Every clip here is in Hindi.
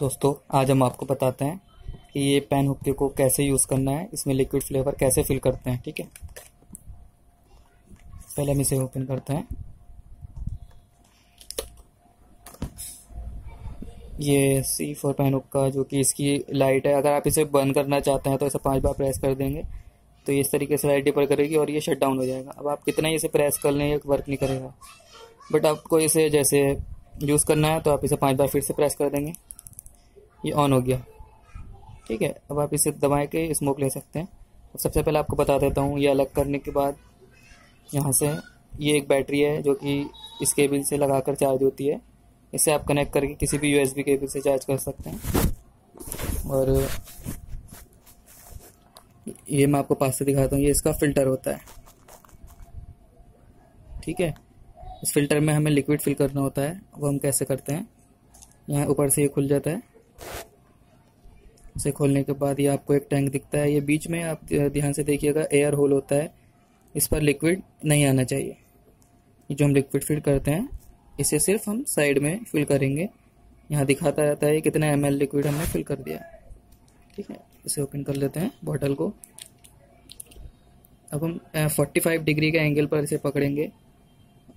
दोस्तों, आज हम आपको बताते हैं कि ये पेन हुक्के को कैसे यूज़ करना है, इसमें लिक्विड फ्लेवर कैसे फिल करते हैं, ठीक है? पहले हम इसे ओपन करते हैं। ये सी फोर पेन हुक्का जो कि इसकी लाइट है, अगर आप इसे बंद करना चाहते हैं तो इसे पाँच बार प्रेस कर देंगे तो इस तरीके से लाइट डिपर करेगी और ये शट डाउन हो जाएगा। अब आप कितना ही इसे प्रेस कर लें वर्क नहीं करेगा। बट आपको इसे जैसे यूज़ करना है तो आप इसे पाँच बार फिर से प्रेस कर देंगे। ये ऑन हो गया। ठीक है, अब आप इसे दबा के स्मोक ले सकते हैं। तो सबसे पहले आपको बता देता हूँ, ये अलग करने के बाद यहाँ से ये एक बैटरी है जो कि इस केबल से लगा कर चार्ज होती है। इसे आप कनेक्ट करके किसी भी यूएसबी केबल से चार्ज कर सकते हैं। और ये मैं आपको पास से दिखाता हूँ, ये इसका फ़िल्टर होता है। ठीक है, इस फ़िल्टर में हमें लिक्विड फिल करना होता है। वो हम कैसे करते हैं? यहाँ ऊपर से ये खुल जाता है। इसे खोलने के बाद ये आपको एक टैंक दिखता है। ये बीच में आप ध्यान से देखिएगा, एयर होल होता है। इस पर लिक्विड नहीं आना चाहिए। ये जो हम लिक्विड फिल करते हैं, इसे सिर्फ़ हम साइड में फिल करेंगे। यहाँ दिखाता रहता है कितना एमएल लिक्विड हमने फिल कर दिया। ठीक है, इसे ओपन कर लेते हैं बॉटल को। अब हम 45 डिग्री के एंगल पर इसे पकड़ेंगे।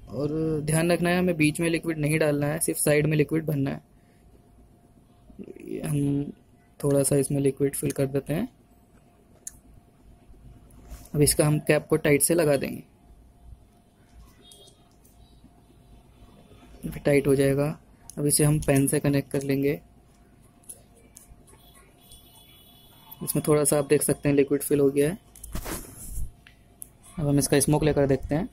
और ध्यान रखना है, हमें बीच में लिक्विड नहीं डालना है, सिर्फ़ साइड में लिक्विड भरना है। हम थोड़ा सा इसमें लिक्विड फिल कर देते हैं। अब इसका हम कैप को टाइट से लगा देंगे। टाइट हो जाएगा। अब इसे हम पेन से कनेक्ट कर लेंगे। इसमें थोड़ा सा आप देख सकते हैं लिक्विड फिल हो गया है। अब हम इसका स्मोक लेकर देखते हैं।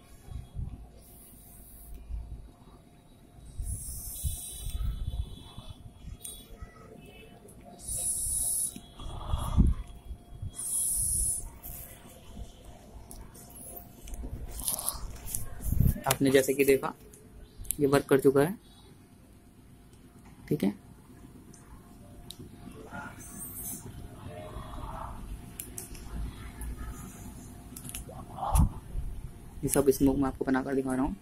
आपने जैसे कि देखा, ये वर्क कर चुका है। ठीक है? ये सब स्मोक मैं आपको बनाकर दिखा रहा हूँ।